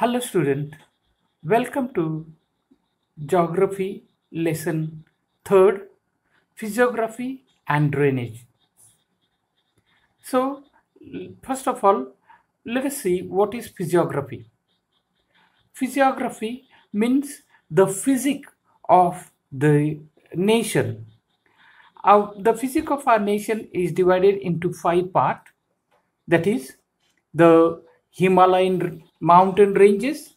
Hello student, welcome to Geography lesson 3rd Physiography and Drainage. So first of all let us see what is physiography. Physiography means the physics of the nation. Our, the physics of our nation is divided into five parts that is the Himalayan mountain ranges.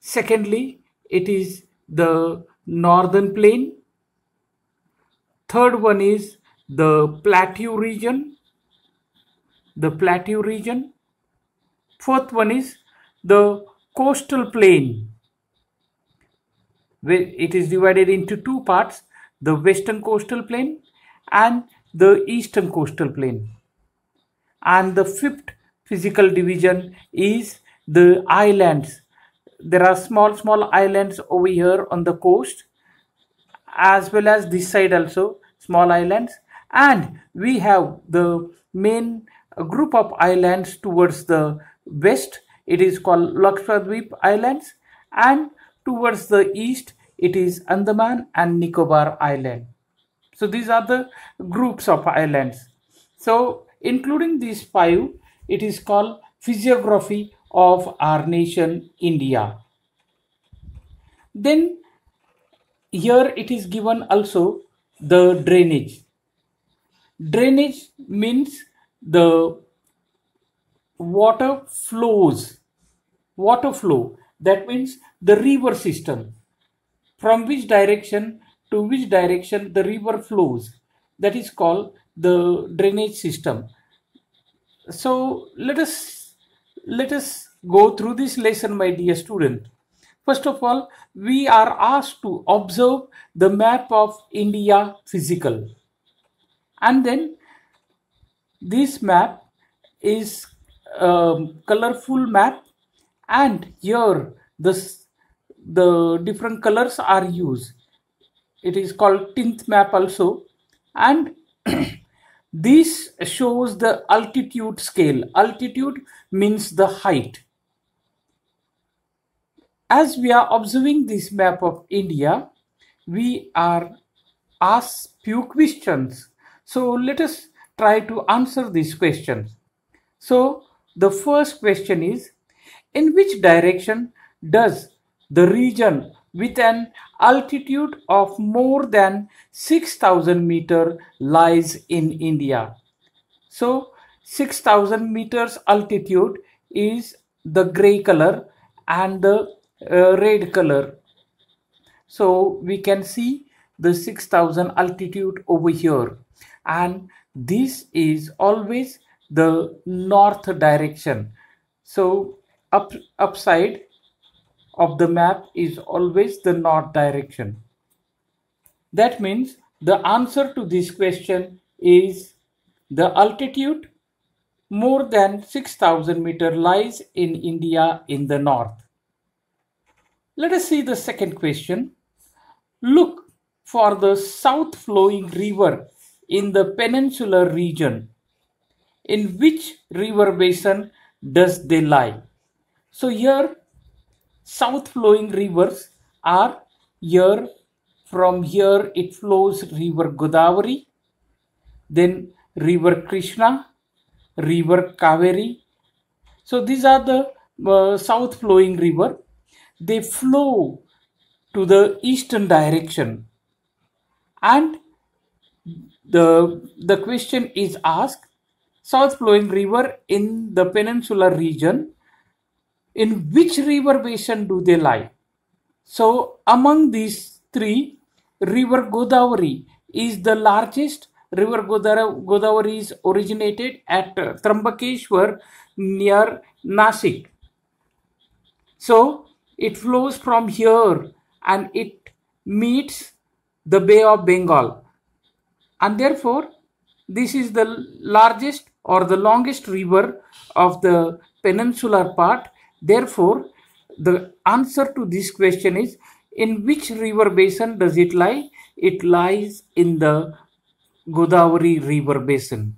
Secondly, it is the northern plain. Third one is the plateau region. The plateau region. Fourth one is the coastal plain. Where it is divided into two parts, the western coastal plain and the eastern coastal plain. And the fifth physical division is the islands. There are small, small islands over here on the coast as well as this side also small islands and we have the main group of islands towards the west it is called Lakshadweep Islands and towards the east it is Andaman and Nicobar Island. So these are the groups of islands. So including these five it is called physiography of our nation India. Then here it is given also the drainage. Drainage means the water flows. Water flow that means the river system. From which direction to which direction the river flows that is called the drainage system so let us let us go through this lesson my dear student. First of all we are asked to observe the map of india physical. And then this map is a colorful map. And here this the different colors are used. It is called tint map also. And This shows the altitude scale. Altitude means the height. As we are observing this map of India, we are asked few questions. So let us try to answer these questions. So the first question is, in which direction does the region with an altitude of more than 6000 meter lies in India. So 6000 meters altitude is the gray color and the uh, red color. So we can see the 6000 altitude over here and this is always the north direction. So up upside of the map is always the north direction. That means the answer to this question is the altitude more than 6000 meter lies in India in the north. Let us see the second question. Look for the south flowing river in the peninsular region. In which river basin does they lie? So here south flowing rivers are here. From here it flows river Godavari then river Krishna river Kaveri. So these are the uh, south flowing river. They flow to the eastern direction. And the the question is asked south flowing river in the peninsular region in which river basin do they lie? So among these three, river Godavari is the largest. River Godavari is originated at Trambakeshwar near Nasik. So it flows from here and it meets the Bay of Bengal. And therefore, this is the largest or the longest river of the peninsular part Therefore, the answer to this question is in which river basin does it lie? It lies in the Godavari river basin.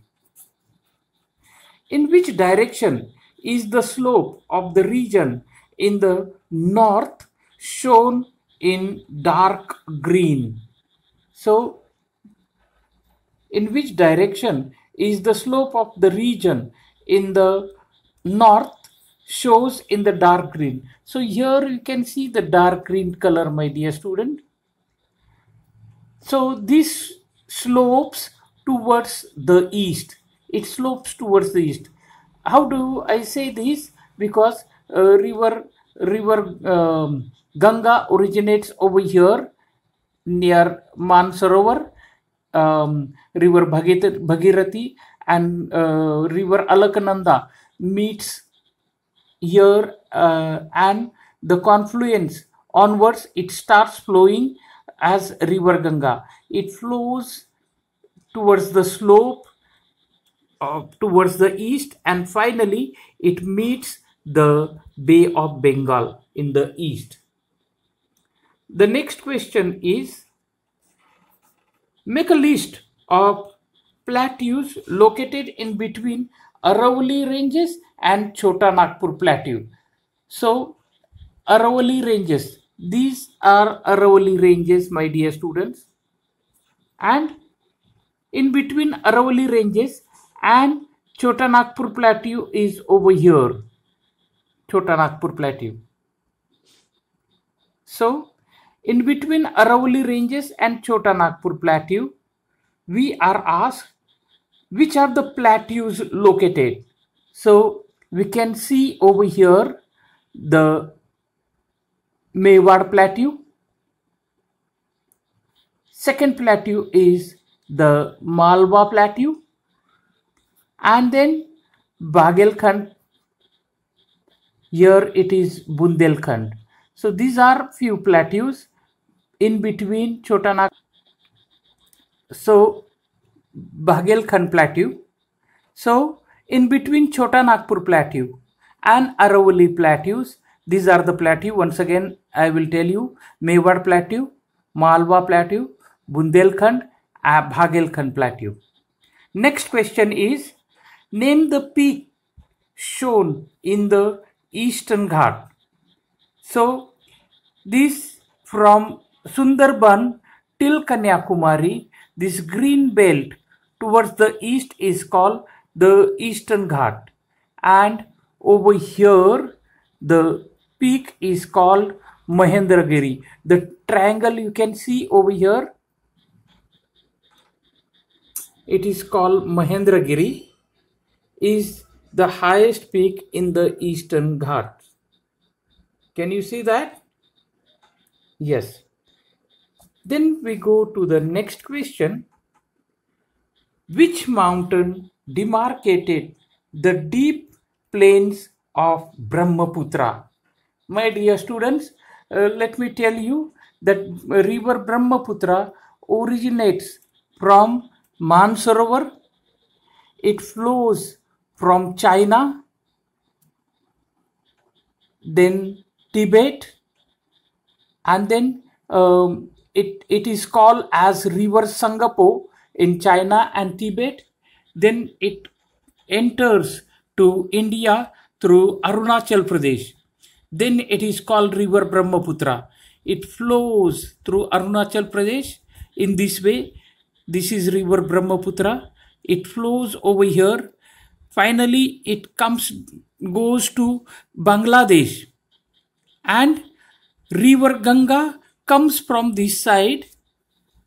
In which direction is the slope of the region in the north shown in dark green. So, in which direction is the slope of the region in the north shows in the dark green. So here you can see the dark green color my dear student. So this slopes towards the east. It slopes towards the east. How do I say this? Because uh, river river um, Ganga originates over here near Mansarovar, um, river Bhagirathi and uh, river Alaknanda meets here uh, and the confluence onwards it starts flowing as river Ganga. It flows towards the slope uh, towards the east and finally it meets the Bay of Bengal in the east. The next question is make a list of plateaus located in between Aravalli ranges and Chota Nagpur plateau. So Aravalli ranges, these are Aravalli ranges my dear students and in between Aravalli ranges and Chota Nagpur plateau is over here. Chota Nagpur plateau. So in between Aravalli ranges and Chota Nagpur plateau, we are asked which are the plateaus located. So we can see over here the Mewar plateau. Second plateau is the Malwa plateau and then Baghelkhand here it is Bundelkhand. So these are few plateaus in between Chotanak. So Baghelkhand plateau. So in between Chota Nagpur plateau and Aravalli plateaus, these are the plateau. Once again, I will tell you Mewar plateau, Malwa plateau, Bundelkhand, and uh, Baghelkhand plateau. Next question is name the peak shown in the Eastern Ghat. So this from Sundarban till Kanyakumari, this green belt towards the east is called the Eastern Ghat and over here the peak is called Mahendragiri. The triangle you can see over here it is called Mahendragiri is the highest peak in the Eastern Ghats. Can you see that? Yes. Then we go to the next question. Which mountain demarcated the deep plains of Brahmaputra? My dear students, uh, let me tell you that river Brahmaputra originates from Mansarovar. It flows from China, then Tibet, and then um, it, it is called as river Tsangpo in China and Tibet. Then it enters to India through Arunachal Pradesh. Then it is called river Brahmaputra. It flows through Arunachal Pradesh in this way. This is river Brahmaputra. It flows over here. Finally, it comes, goes to Bangladesh. And river Ganga comes from this side.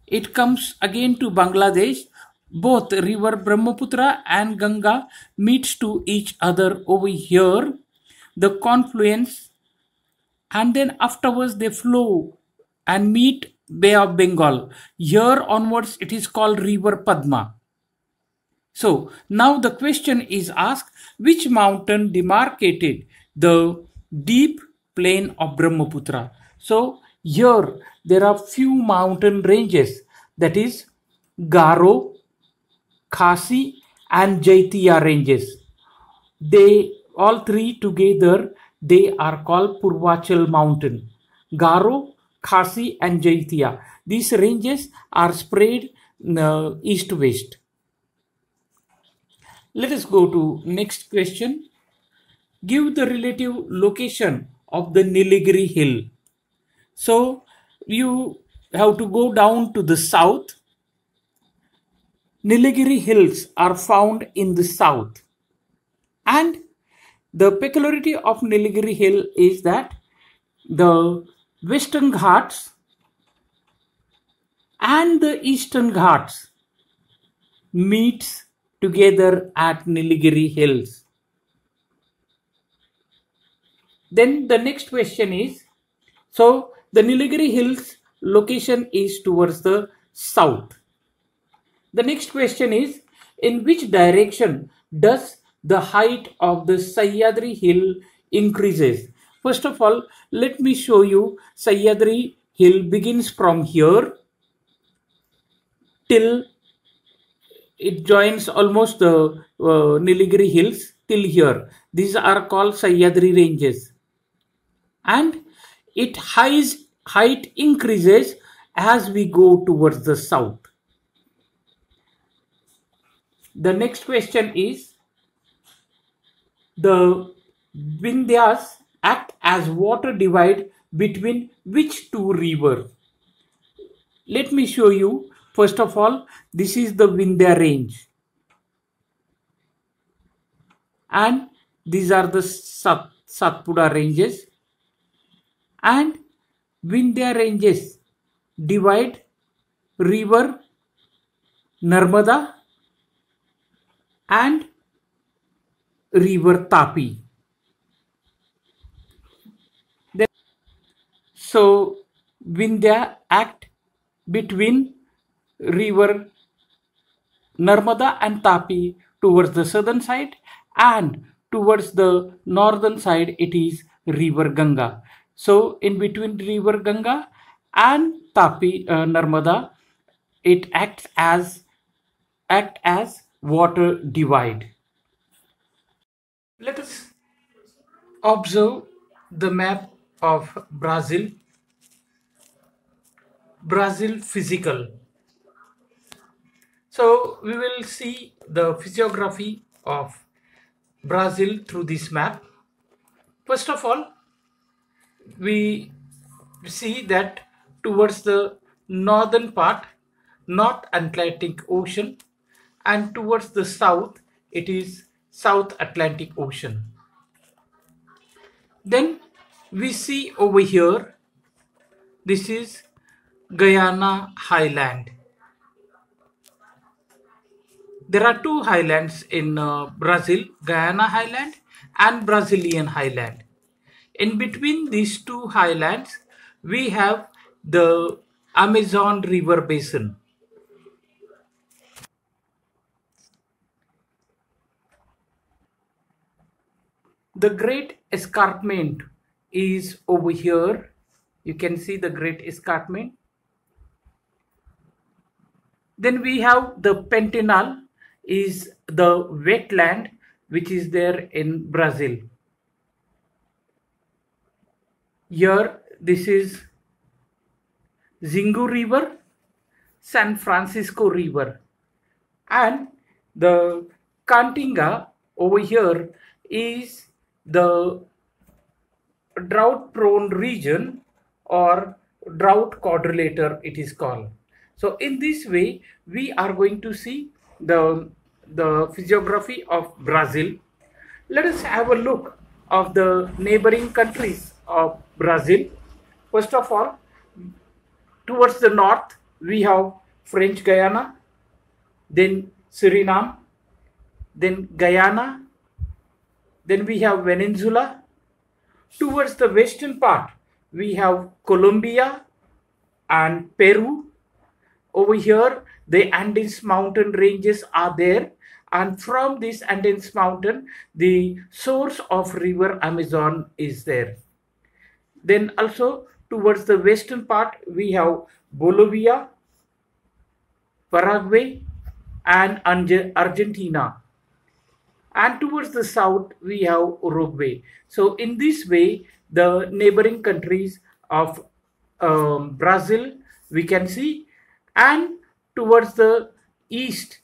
It comes again to Bangladesh. Both river Brahmaputra and Ganga meets to each other over here. The confluence and then afterwards they flow and meet Bay of Bengal. Here onwards it is called river Padma. So now the question is asked which mountain demarcated the deep plain of Brahmaputra. So here there are few mountain ranges that is Garo, Khasi and Jaintia ranges. They all three together they are called Purvachal mountain. Garo, Khasi and Jaintia. These ranges are spread uh, east west. Let us go to next question. give the relative location of the Nilgiri hill. So you have to go down to the south. Nilgiri hills are found in the south. And the peculiarity of Nilgiri hill is that the western ghats and the eastern ghats meets together at Nilgiri hills. Then the next question is, so the Nilgiri hills location is towards the south. The next question is, in which direction does the height of the Sahyadri hill increases? First of all, let me show you Sahyadri hill begins from here till it joins almost the uh, Nilgiri hills till here. These are called Sahyadri ranges and it height, height increases as we go towards the south. The next question is the Vindhyas act as water divide between which two rivers? Let me show you. First of all, this is the Vindhya range. And these are the Sat Satpura ranges and Vindhya ranges divide river Narmada and river Tapi. So Vindhya act between river Narmada and Tapi towards the southern side and towards the northern side it is river Ganga. So in between river Ganga and Tapi uh, Narmada, it acts as act as water divide. Let us observe the map of Brazil. Brazil physical. So we will see the physiography of Brazil through this map. First of all, we see that towards the northern part north atlantic ocean and towards the south it is south atlantic ocean. Then we see over here this is guyana highland. There are two highlands in uh, brazil guyana highland and brazilian highland in between these two highlands, we have the Amazon River Basin. The Great Escarpment is over here. You can see the Great Escarpment. Then we have the Pantanal is the wetland which is there in Brazil. Here, this is Xingu River, San Francisco River, and the Caatinga over here is the drought prone region or drought quadrilateral it is called. So in this way, we are going to see the, the physiography of Brazil. Let us have a look of the neighboring countries of Brazil. First of all, towards the north, we have French Guyana, then Suriname, then Guyana, then we have Venezuela. Towards the western part, we have Colombia and Peru. Over here, the Andes mountain ranges are there and from this Andes mountain, the source of river Amazon is there. Then also towards the western part, we have Bolivia, Paraguay, and Argentina. And towards the south, we have Uruguay. So in this way, the neighboring countries of um, Brazil, we can see, and towards the east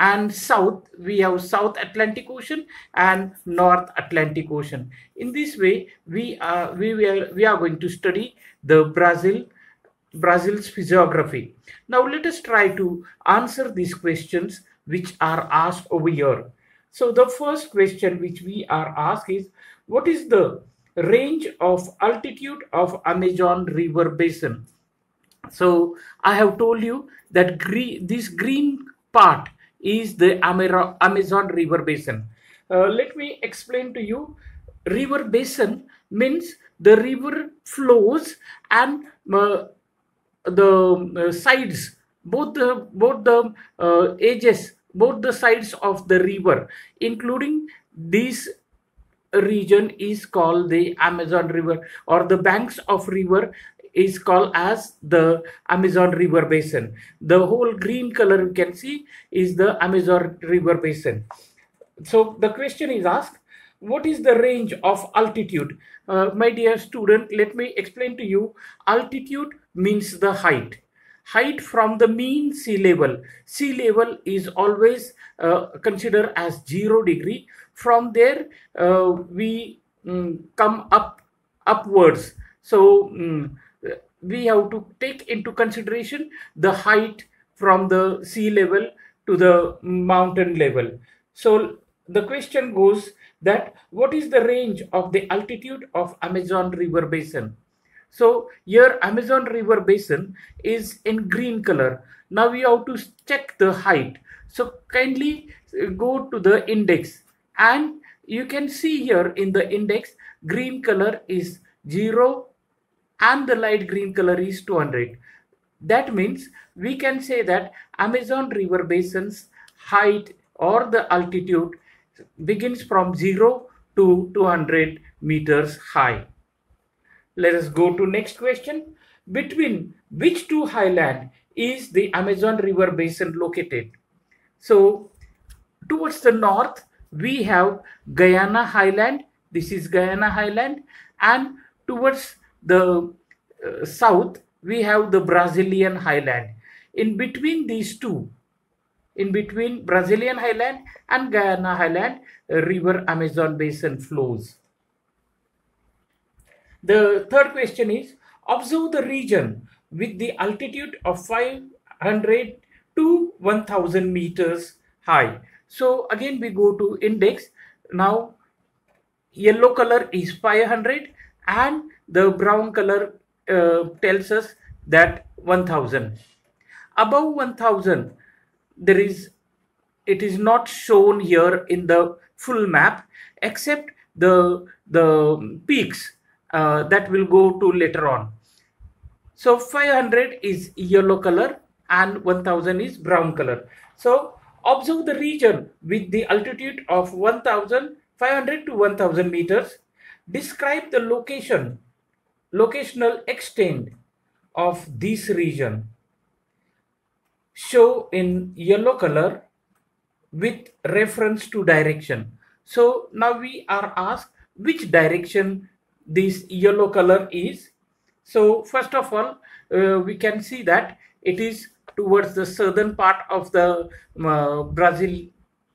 and south we have south atlantic ocean and north atlantic ocean. In this way we are we are we are going to study the brazil brazil's physiography. Now let us try to answer these questions which are asked over here. So the first question which we are asked is what is the range of altitude of amazon river basin? So i have told you that green this green part is the Amazon River Basin. Uh, let me explain to you. River basin means the river flows and uh, the uh, sides, both the both the uh, edges, both the sides of the river, including this region is called the Amazon River or the banks of river is called as the Amazon River Basin. The whole green color you can see is the Amazon River Basin. So the question is asked, what is the range of altitude? Uh, my dear student, let me explain to you. Altitude means the height. Height from the mean sea level. Sea level is always uh, considered as zero degree. From there, uh, we um, come up upwards. So um, we have to take into consideration the height from the sea level to the mountain level. So the question goes that what is the range of the altitude of Amazon River Basin? So here Amazon River Basin is in green color. Now we have to check the height. So kindly uh, go to the index and you can see here in the index green color is 0 and the light green color is 200. That means we can say that Amazon River Basin's height or the altitude begins from 0 to 200 meters high. Let us go to next question. Between which two highland is the Amazon River Basin located? So towards the north, we have Guyana Highland. This is Guyana Highland. And towards the uh, south, we have the Brazilian highland. In between these two, in between Brazilian highland and Guyana highland, river Amazon basin flows. The third question is, observe the region with the altitude of 500 to 1000 meters high. So again we go to index. Now yellow color is 500 and the brown color uh, tells us that 1000 above 1000 there is it is not shown here in the full map except the the peaks uh, that will go to later on. So 500 is yellow color and 1000 is brown color. So observe the region with the altitude of 1500 to 1000 meters. Describe the location locational extent of this region show in yellow color with reference to direction. So now we are asked which direction this yellow color is. So first of all, uh, we can see that it is towards the southern part of the uh, Brazil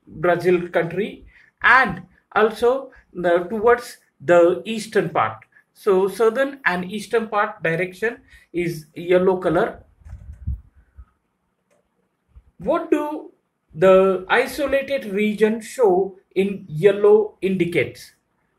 Brazil country and also the, towards the eastern part. So southern and eastern part direction is yellow color. What do the isolated region show in yellow indicates?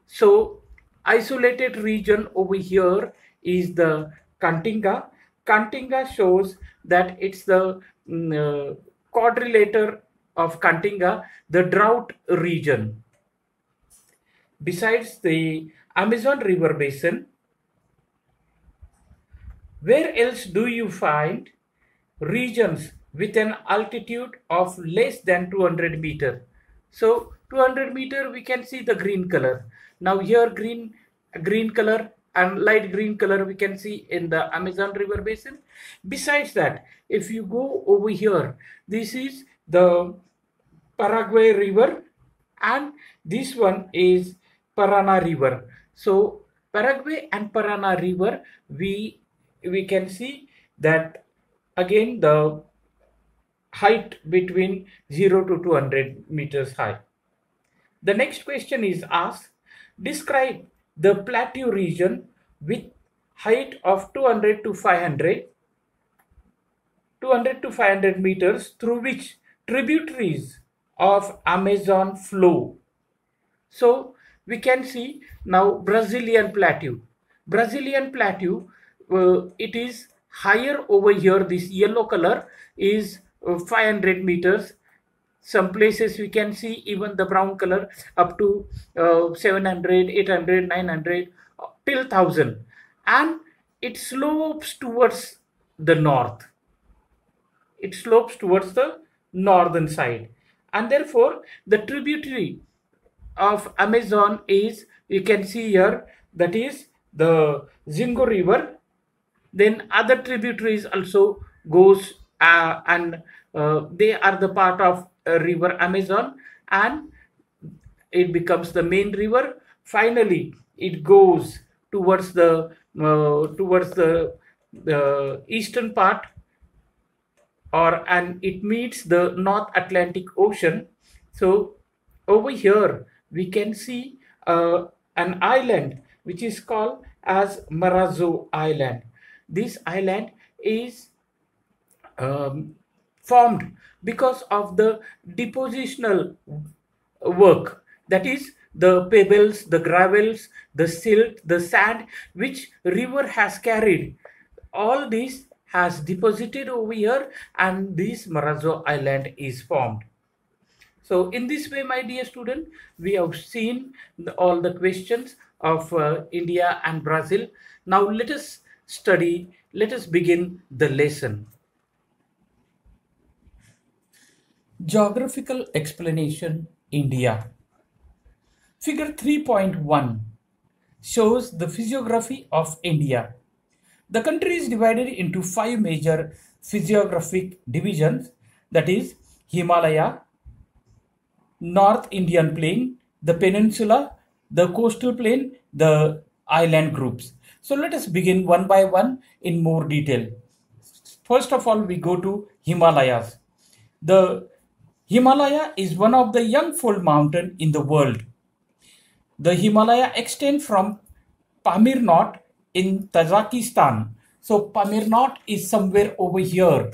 So isolated region over here is the Caatinga. Caatinga shows that it's the mm, uh, quadrilateral of Caatinga, the drought region. Besides the Amazon River Basin. Where else do you find regions with an altitude of less than 200 meter? So 200 meter we can see the green color. Now here green green color and light green color we can see in the Amazon River Basin. Besides that, if you go over here, this is the Paraguay River and this one is Parana River. So Paraguay and Parana River, we we can see that again the height between 0 to 200 meters high. The next question is asked, describe the plateau region with height of 200 to 500 200 to 500 meters through which tributaries of Amazon flow. So we can see now Brazilian plateau. Brazilian plateau, uh, it is higher over here. This yellow color is uh, 500 meters. Some places we can see even the brown color up to uh, 700, 800, 900 till 1000 and it slopes towards the north it slopes towards the northern side and therefore the tributary of Amazon is you can see here that is the Xingu river then other tributaries also goes uh, and uh, they are the part of uh, river Amazon and it becomes the main river finally it goes towards the uh, towards the, the eastern part or and it meets the North Atlantic Ocean. So over here we can see uh, an island which is called as Marajo Island. This island is um, formed because of the depositional work that is the pebbles the gravels the silt the sand which river has carried all these has deposited over here and this Marajo island is formed. So in this way, my dear student, we have seen the, all the questions of uh, India and Brazil. Now let us study, let us begin the lesson. Geographical explanation India. Figure 3.1 shows the physiography of India. The country is divided into five major physiographic divisions that is Himalaya, North Indian Plain, the Peninsula, the Coastal Plain, the island groups. So let us begin one by one in more detail. First of all, we go to Himalayas. The Himalaya is one of the young fold mountain in the world. The Himalaya extend from Pamir Knot in Tajikistan. So Pamir Pamirnot is somewhere over here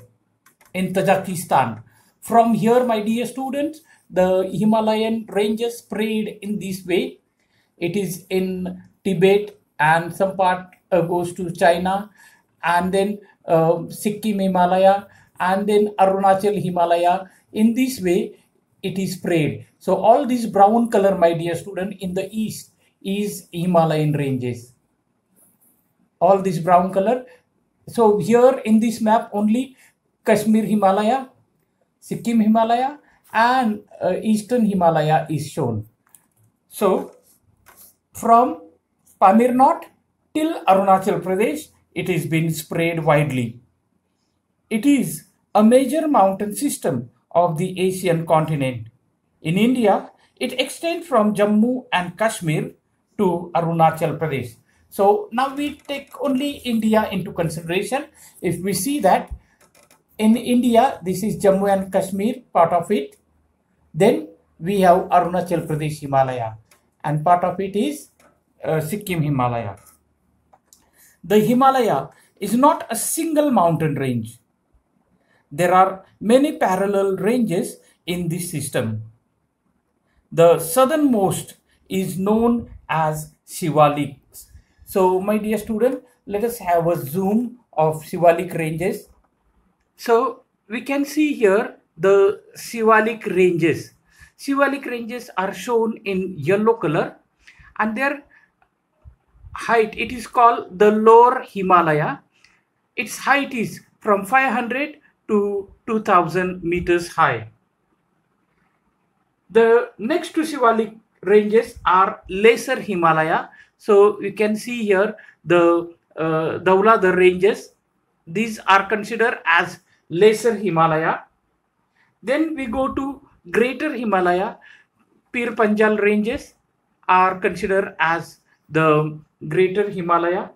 in Tajikistan. From here, my dear students, the Himalayan ranges spread in this way. It is in Tibet and some part uh, goes to China and then uh, Sikkim Himalaya and then Arunachal Himalaya. In this way, it is spread. So all this brown color, my dear student, in the east is Himalayan ranges all this brown color. So here in this map only Kashmir Himalaya, Sikkim Himalaya and uh, Eastern Himalaya is shown. So from Pamir Knot till Arunachal Pradesh, it is been spread widely. It is a major mountain system of the Asian continent. In India, it extends from Jammu and Kashmir to Arunachal Pradesh. So now we take only India into consideration. If we see that in India, this is Jammu and Kashmir, part of it. Then we have Arunachal Pradesh Himalaya and part of it is uh, Sikkim Himalaya. The Himalaya is not a single mountain range. There are many parallel ranges in this system. The southernmost is known as Shivalik so my dear student, let us have a zoom of Shivalik ranges. So we can see here the Shivalik ranges. Shivalik ranges are shown in yellow color and their height, it is called the lower Himalaya. Its height is from 500 to 2000 meters high. The next to Shivalik ranges are lesser Himalaya so you can see here the uh, Daula, the ranges. These are considered as lesser Himalaya. Then we go to greater Himalaya. Pir Panjal ranges are considered as the greater Himalaya.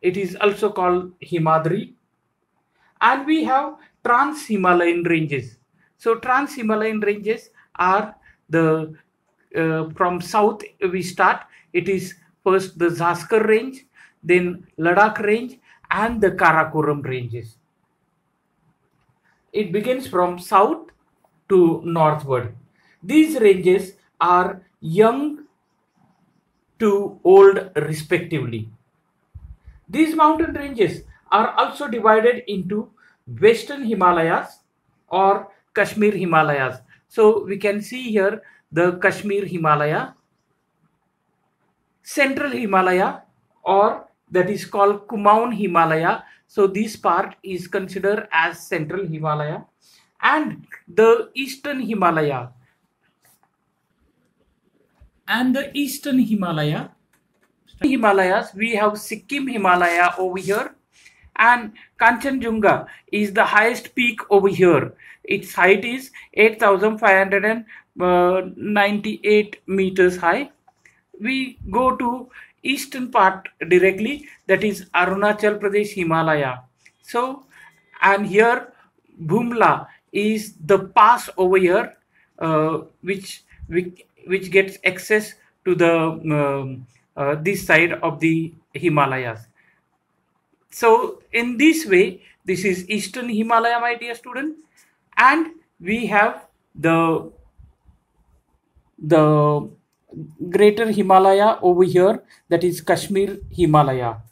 It is also called Himadri. And we have trans Himalayan ranges. So trans Himalayan ranges are the uh, from south we start. It is first the Zaskar range, then Ladakh range, and the Karakoram ranges. It begins from south to northward. These ranges are young to old respectively. These mountain ranges are also divided into Western Himalayas or Kashmir Himalayas. So we can see here the Kashmir Himalaya, Central Himalaya or that is called Kumaon Himalaya. So this part is considered as Central Himalaya and the Eastern Himalaya and the Eastern Himalaya. Himalayas, we have Sikkim Himalaya over here and Kanchenjunga is the highest peak over here. Its height is 8,598 uh, meters high. We go to eastern part directly that is Arunachal Pradesh Himalaya. So and here Bhumla is the pass over here uh, which, which which gets access to the um, uh, this side of the Himalayas. So in this way, this is Eastern Himalaya, my dear student, and we have the the greater Himalaya over here, that is Kashmir Himalaya.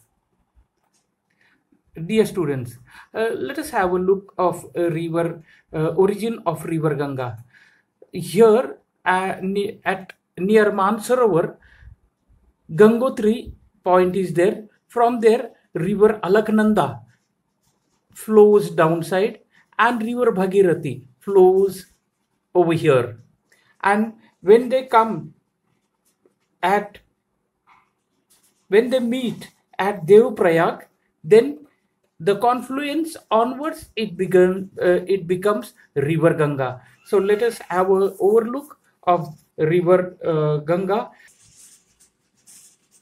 Dear students, uh, let us have a look of a river, uh, origin of river Ganga. Here uh, at near Mansarovar, Gangotri point is there. From there, river Alaknanda flows downside and river Bhagirathi flows over here. And when they come at, when they meet at Devprayag, then the confluence onwards it began uh, it becomes river ganga so let us have a overlook of river uh, Ganga.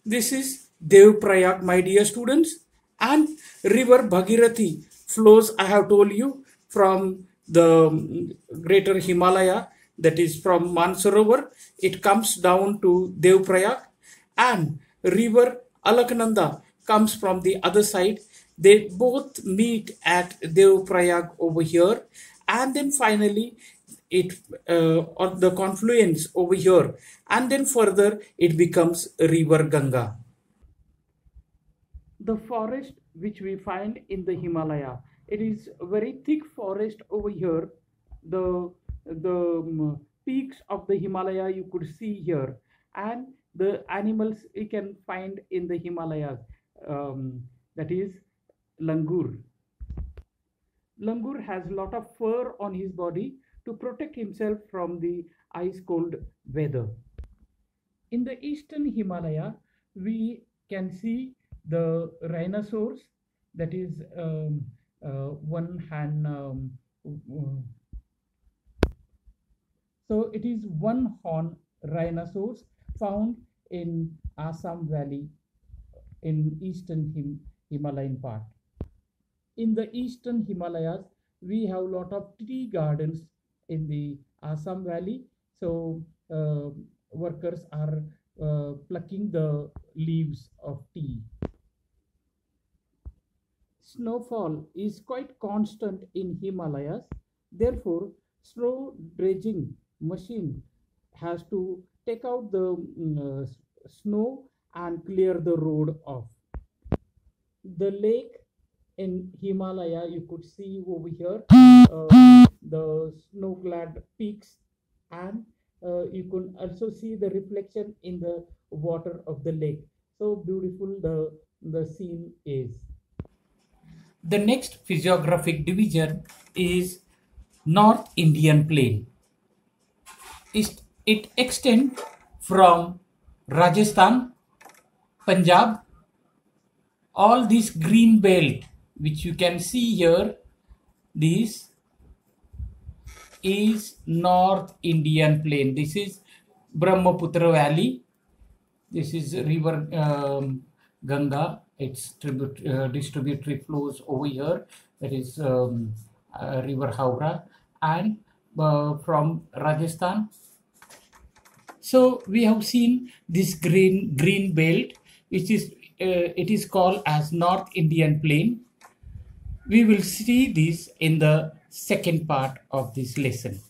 This is Devprayag, my dear students, and river Bhagirathi flows, I have told you, from the um, greater Himalaya, that is from Mansarovar. It comes down to Devprayag, and river Alaknanda comes from the other side. They both meet at Devprayag over here, and then finally it uh, or the confluence over here and then further it becomes river Ganga. The forest which we find in the Himalaya, it is very thick forest over here. The, the um, peaks of the Himalaya you could see here and the animals you can find in the Himalayas um, that is langur. Langur has a lot of fur on his body to protect himself from the ice cold weather. In the eastern Himalaya, we can see the rhinoceros that is um, uh, one hand um, so it is one horn rhinoceros found in Assam Valley in eastern Him Himalayan part. In the eastern Himalayas, we have a lot of tea gardens in the Assam Valley. So uh, workers are uh, plucking the leaves of tea. Snowfall is quite constant in Himalayas. Therefore, slow dredging machine has to take out the mm, uh, snow and clear the road off. The lake in Himalaya, you could see over here. Uh, the snow-clad peaks and uh, you can also see the reflection in the water of the lake so beautiful the the scene is the next physiographic division is north indian plain it, it extends from rajasthan punjab all this green belt which you can see here this is North Indian Plain. This is Brahmaputra Valley. This is river um, Ganga. Its tribute, uh, distributary flows over here. That is um, uh, river Howrah and uh, from Rajasthan. So we have seen this green green belt, which is uh, it is called as North Indian Plain. We will see this in the second part of this lesson.